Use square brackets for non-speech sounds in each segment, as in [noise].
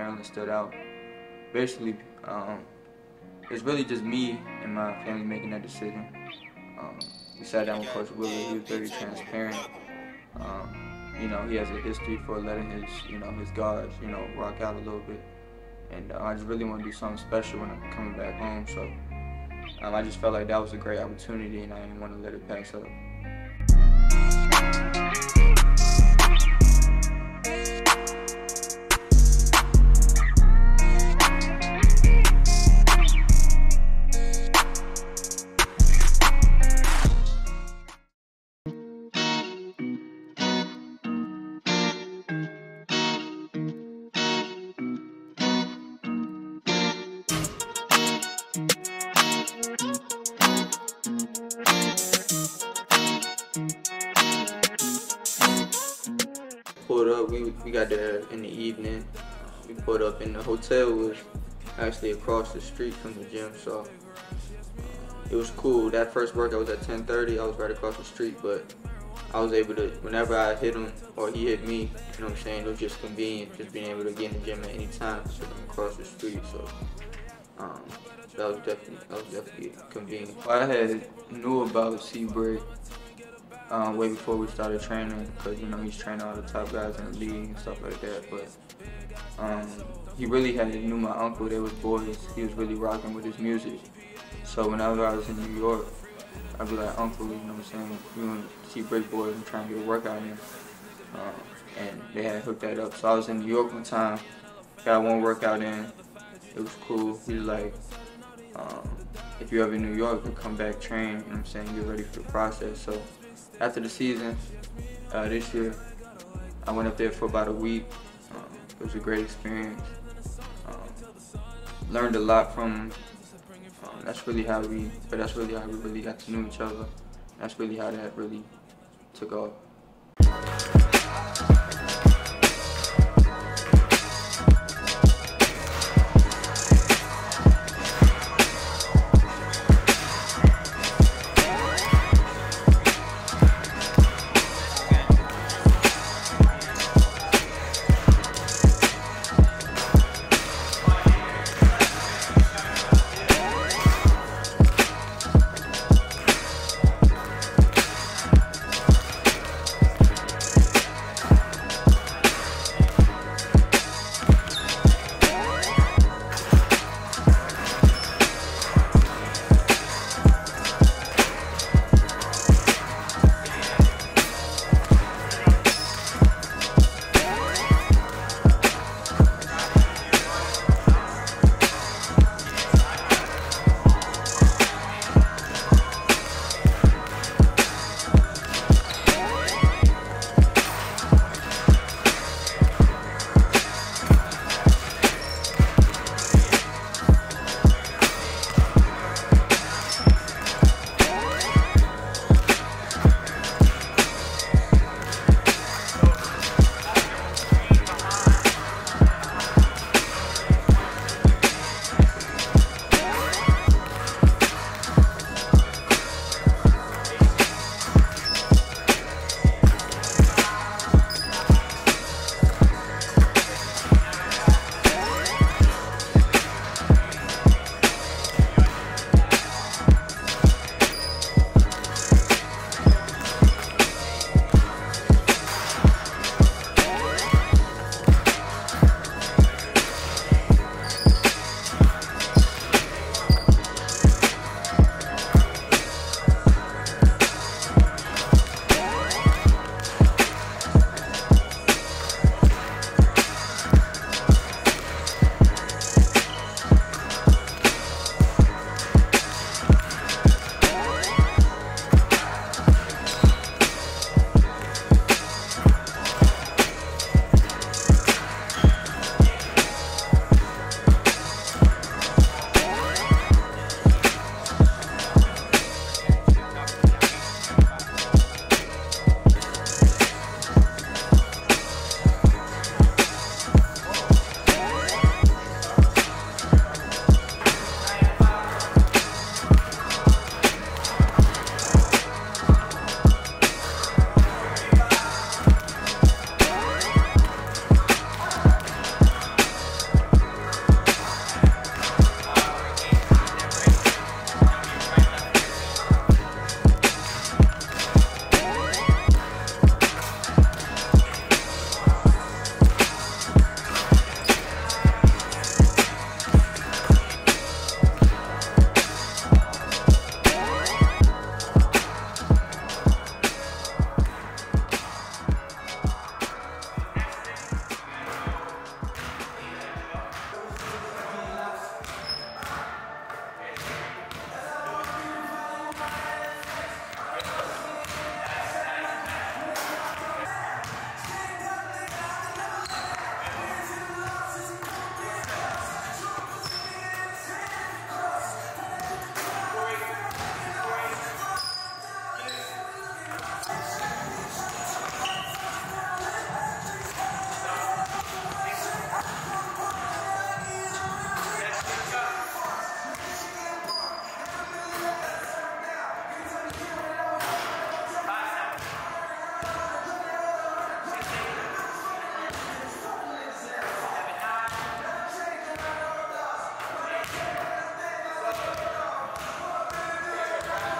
Maryland stood out. Basically, um, it's really just me and my family making that decision. Um, we sat down with Coach Willard. He was very transparent. Um, you know, he has a history for letting his, you know, his guards, you know, rock out a little bit. And uh, I just really want to do something special when I'm coming back home. So um, I just felt like that was a great opportunity, and I didn't want to let it pass up. We got there in the evening. We pulled up, in the hotel was actually across the street from the gym, so it was cool. That first workout was at 10:30. I was right across the street, but I was able to whenever I hit him or he hit me. You know what I'm saying? It was just convenient, just being able to get in the gym at any time because I'm across the street. So. Um, that was definitely that was definitely convenient. I had knew about Seabreak um, way before we started training because you know he's training all the top guys in the league and stuff like that. But um, he really had knew my uncle. They was boys. He was really rocking with his music. So whenever I was in New York, I'd be like, Uncle, you know what I'm saying? We want to see Break Boys and try and get a workout in. Um, and they had hooked that up. So I was in New York one time, got one workout in. It was cool. He was like, um, if you're ever in New York, come back train, you know what I'm saying? Get ready for the process. So after the season uh, this year, I went up there for about a week. Um, it was a great experience. Um, learned a lot from. Um, that's really how we. But that's really how we really got to know each other. That's really how that really took off.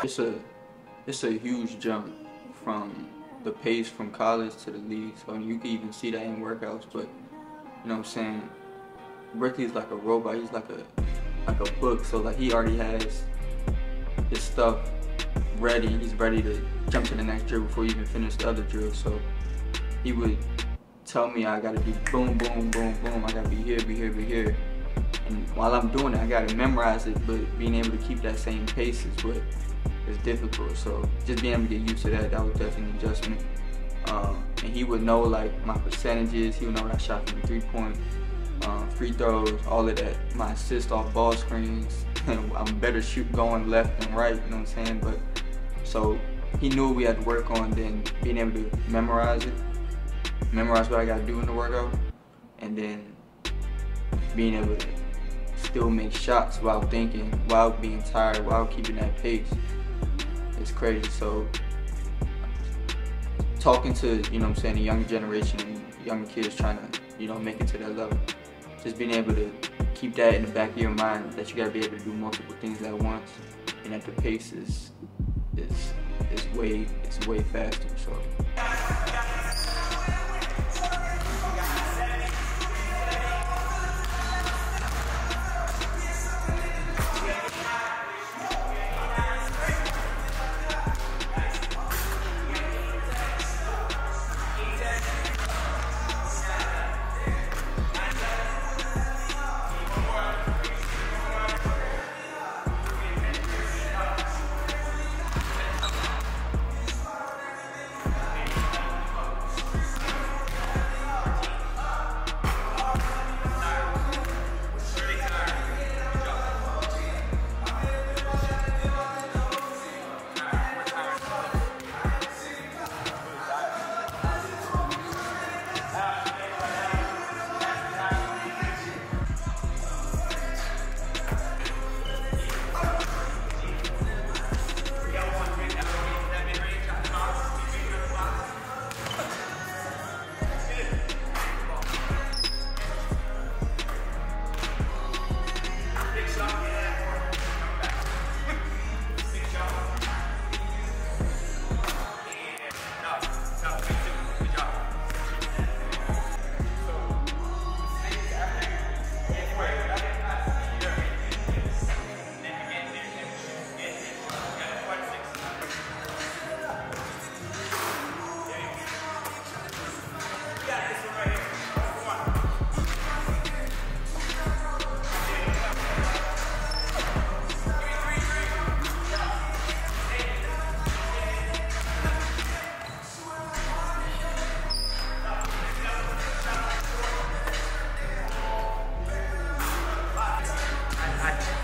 It's a it's a huge jump from the pace from college to the league. So you can even see that in workouts. But you know what I'm saying? Ricky's like a robot. He's like a like a book. So like he already has his stuff ready. He's ready to jump to the next drill before you even finish the other drill. So he would tell me I gotta do boom, boom, boom, boom. I gotta be here, be here, be here. And while I'm doing it, I gotta memorize it. But being able to keep that same pace is what is difficult. So just being able to get used to that, that was definitely an adjustment. Um, and he would know like my percentages. He would know what I shot from three point, um, free throws, all of that. My assist off ball screens. [laughs] I'm better shoot going left and right. You know what I'm saying? But so he knew we had to work on then being able to memorize it, memorize what I got to do in the workout, and then being able to still make shots while thinking, while being tired, while keeping that pace. It's crazy. So talking to, you know I'm saying, the younger generation and kids trying to, you know, make it to that level. Just being able to keep that in the back of your mind that you gotta be able to do multiple things at once and at the pace is is is way it's way faster. So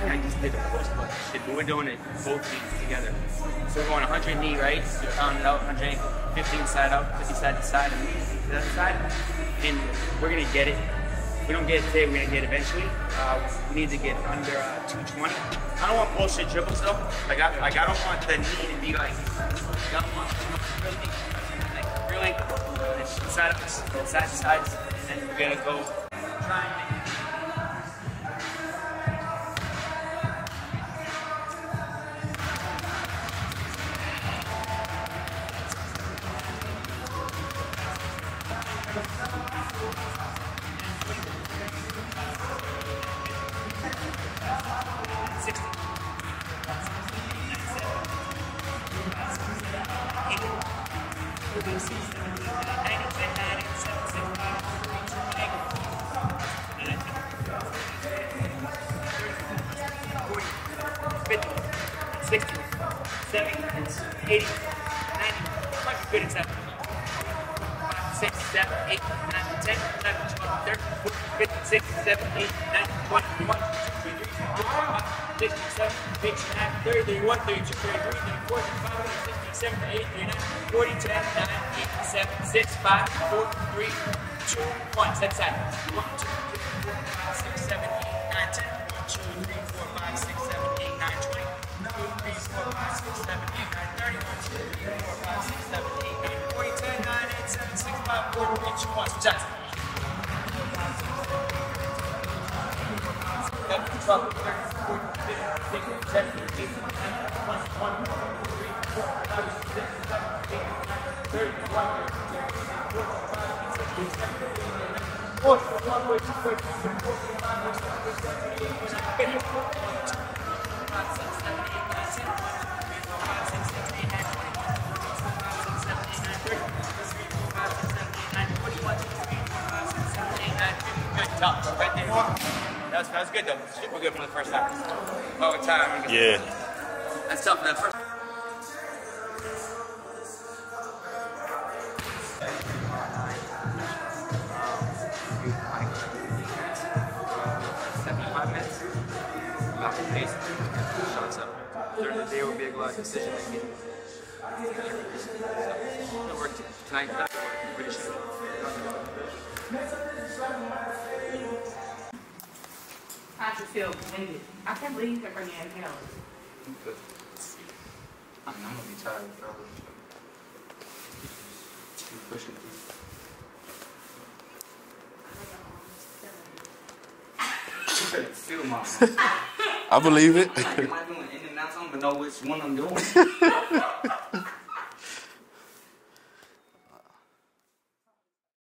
I just did a push button shit, but we're doing it both feet together. So we're going 100 knee right, so pound it out, 100 15 side up, 50 side to side, and the other side. And we're gonna get it. If we don't get it today, we're gonna get it eventually. Uh, we need to get under uh, 220. I don't want bullshit dribbles though. Like I, like I don't want the knee to be like, I really, really, side up, side to side, and we're gonna go try and make it. 7, 8, 9, 20, 21, 22, 23, 24, 25, ten, eleven, twelve, thirteen, fourteen, fifteen, sixteen, seventeen, eighteen, nineteen, twenty, twenty-one, twenty-two, twenty-three, twenty-four, twenty-five, twenty-six, twenty-seven, twenty-eight, twenty-nine, thirty, thirty-one, thirty-two, thirty-three, thirty-four, thirty-five, thirty-six, thirty-seven, thirty-eight, thirty-nine, forty, ten, nine, eight, seven, six, five, four, three, two, one. Set aside. One, two, three, four, five, six, seven, eight, nine, ten. One, two, three, four, five, six, seven, eight, nine, twenty. Two, three, four, five, six, seven, eight, nine, thirty. One, two, three, four, five, six, seven, eight, nine, forty, seven, six, five, four, three, two, one. Good though. Super good from the first time. Over time. Yeah. That's tough for that first. Seventy-five minutes. About the pace. Shots up. During the day will be a lot of decision making. So, it worked tonight. That worked. Pretty sure. How'd feel winded? I can't believe you can bring your inhaler. Good. I mean, I'm gonna be tired, bro. Keep pushing through. Feel my. I believe it. Am I doing in and out? I don't even know which one I'm doing. [laughs]